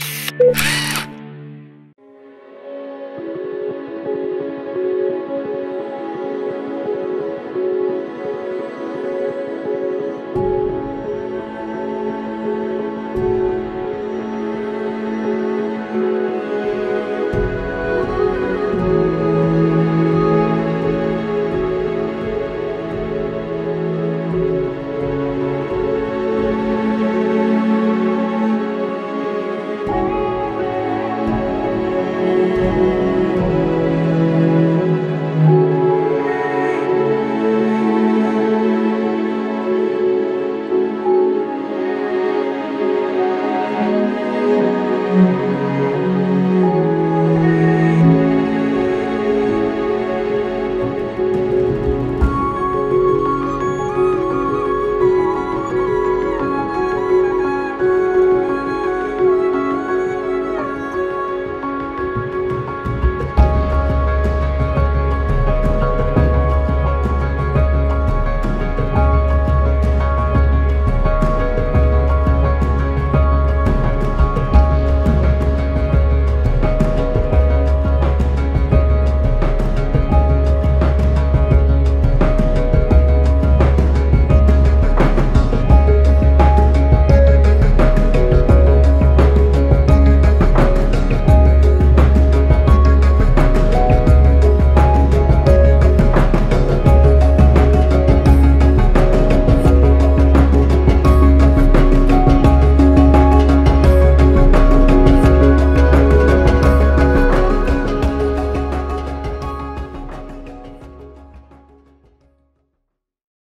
Música